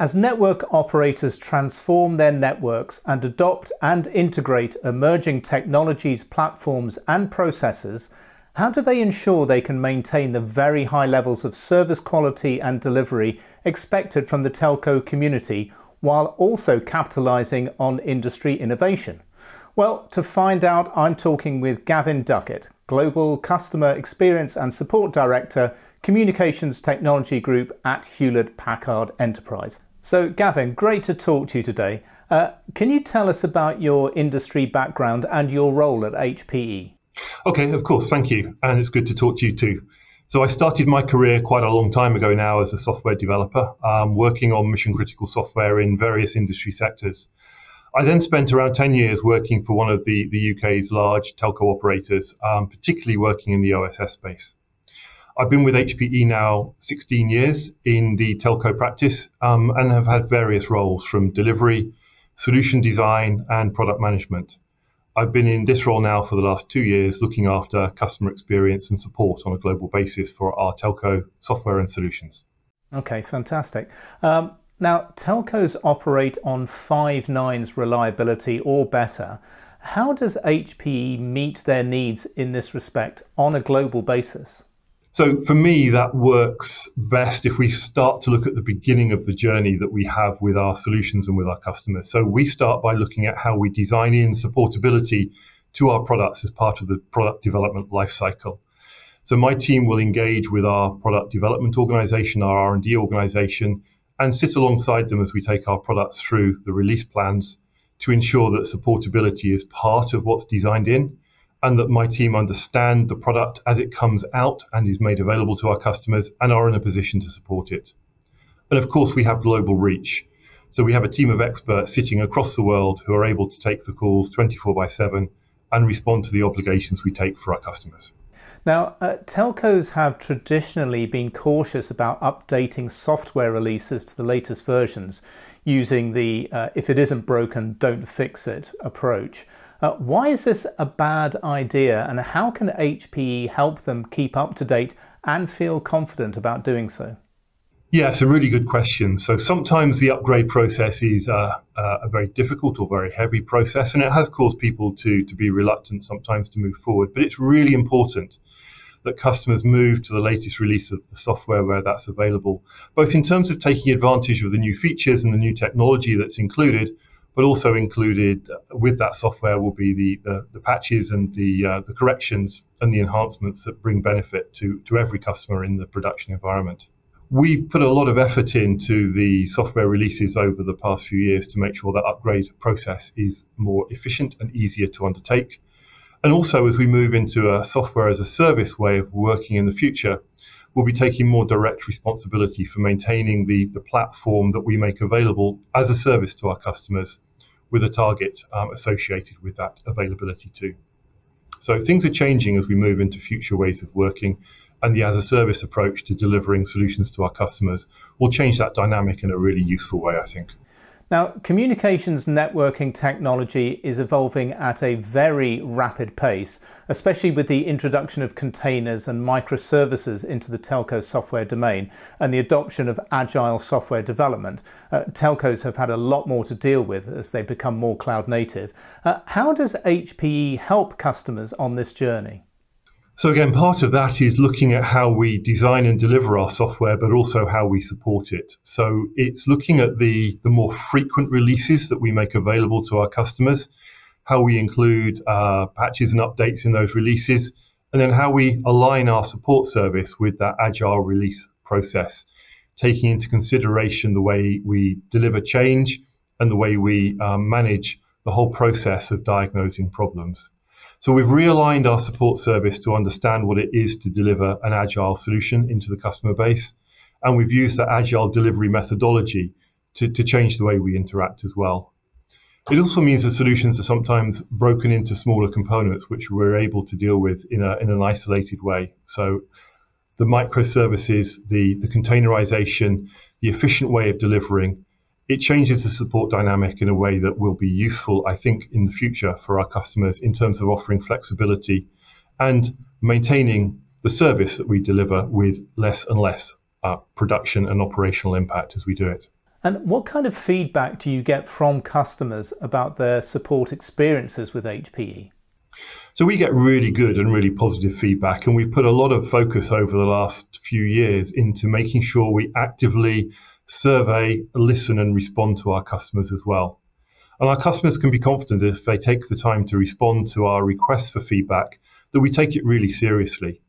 As network operators transform their networks and adopt and integrate emerging technologies, platforms, and processes, how do they ensure they can maintain the very high levels of service quality and delivery expected from the telco community while also capitalizing on industry innovation? Well, to find out, I'm talking with Gavin Duckett, Global Customer Experience and Support Director, Communications Technology Group at Hewlett Packard Enterprise. So, Gavin, great to talk to you today. Uh, can you tell us about your industry background and your role at HPE? Okay, of course, thank you. And it's good to talk to you too. So, I started my career quite a long time ago now as a software developer, um, working on mission critical software in various industry sectors. I then spent around 10 years working for one of the, the UK's large telco operators, um, particularly working in the OSS space. I've been with HPE now 16 years in the telco practice um, and have had various roles from delivery, solution design, and product management. I've been in this role now for the last two years, looking after customer experience and support on a global basis for our telco software and solutions. Okay, fantastic. Um, now, telcos operate on five nines reliability or better. How does HPE meet their needs in this respect on a global basis? So for me, that works best if we start to look at the beginning of the journey that we have with our solutions and with our customers. So we start by looking at how we design in supportability to our products as part of the product development lifecycle. So my team will engage with our product development organization, our R&D organization, and sit alongside them as we take our products through the release plans to ensure that supportability is part of what's designed in and that my team understand the product as it comes out and is made available to our customers and are in a position to support it. And of course, we have global reach. So we have a team of experts sitting across the world who are able to take the calls 24 by 7 and respond to the obligations we take for our customers. Now, uh, telcos have traditionally been cautious about updating software releases to the latest versions using the uh, if it isn't broken, don't fix it approach. Uh, why is this a bad idea and how can HPE help them keep up to date and feel confident about doing so? Yeah, it's a really good question. So sometimes the upgrade process is uh, uh, a very difficult or very heavy process, and it has caused people to, to be reluctant sometimes to move forward. But it's really important that customers move to the latest release of the software where that's available, both in terms of taking advantage of the new features and the new technology that's included, but also included with that software will be the, the, the patches and the, uh, the corrections and the enhancements that bring benefit to, to every customer in the production environment. We put a lot of effort into the software releases over the past few years to make sure that upgrade process is more efficient and easier to undertake. And also, as we move into a software as a service way of working in the future, we'll be taking more direct responsibility for maintaining the, the platform that we make available as a service to our customers with a target um, associated with that availability too. So things are changing as we move into future ways of working, and the as a service approach to delivering solutions to our customers will change that dynamic in a really useful way, I think. Now, communications networking technology is evolving at a very rapid pace, especially with the introduction of containers and microservices into the telco software domain and the adoption of agile software development. Uh, telcos have had a lot more to deal with as they become more cloud native. Uh, how does HPE help customers on this journey? So again, part of that is looking at how we design and deliver our software, but also how we support it. So it's looking at the, the more frequent releases that we make available to our customers, how we include uh, patches and updates in those releases, and then how we align our support service with that agile release process, taking into consideration the way we deliver change and the way we um, manage the whole process of diagnosing problems. So we've realigned our support service to understand what it is to deliver an agile solution into the customer base. And we've used that agile delivery methodology to, to change the way we interact as well. It also means that solutions are sometimes broken into smaller components, which we're able to deal with in, a, in an isolated way. So the microservices, the, the containerization, the efficient way of delivering, it changes the support dynamic in a way that will be useful, I think, in the future for our customers in terms of offering flexibility and maintaining the service that we deliver with less and less uh, production and operational impact as we do it. And what kind of feedback do you get from customers about their support experiences with HPE? So we get really good and really positive feedback, and we've put a lot of focus over the last few years into making sure we actively survey, listen, and respond to our customers as well. And our customers can be confident if they take the time to respond to our requests for feedback that we take it really seriously,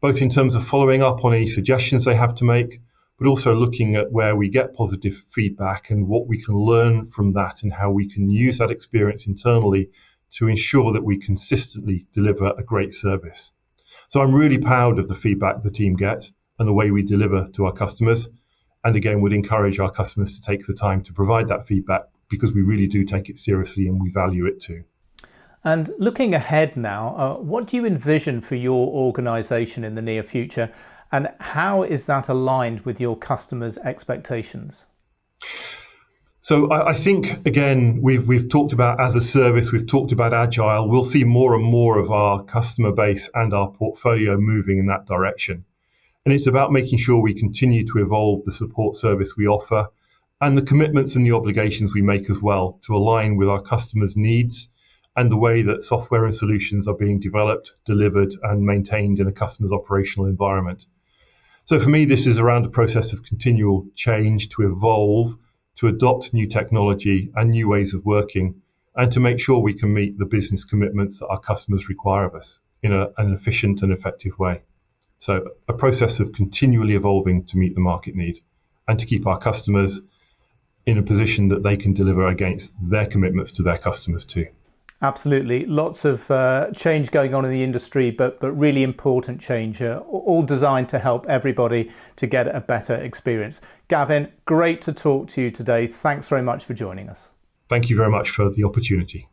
both in terms of following up on any suggestions they have to make, but also looking at where we get positive feedback and what we can learn from that and how we can use that experience internally to ensure that we consistently deliver a great service. So I'm really proud of the feedback the team get and the way we deliver to our customers. And again, would encourage our customers to take the time to provide that feedback because we really do take it seriously and we value it too. And looking ahead now, uh, what do you envision for your organisation in the near future, and how is that aligned with your customers' expectations? So I, I, think again we've we've talked about as a service, we've talked about agile. We'll see more and more of our customer base and our portfolio moving in that direction. And it's about making sure we continue to evolve the support service we offer and the commitments and the obligations we make as well to align with our customers' needs and the way that software and solutions are being developed, delivered, and maintained in a customer's operational environment. So for me, this is around a process of continual change to evolve, to adopt new technology and new ways of working, and to make sure we can meet the business commitments that our customers require of us in a, an efficient and effective way. So a process of continually evolving to meet the market need and to keep our customers in a position that they can deliver against their commitments to their customers too. Absolutely, lots of uh, change going on in the industry, but but really important change, uh, all designed to help everybody to get a better experience. Gavin, great to talk to you today. Thanks very much for joining us. Thank you very much for the opportunity.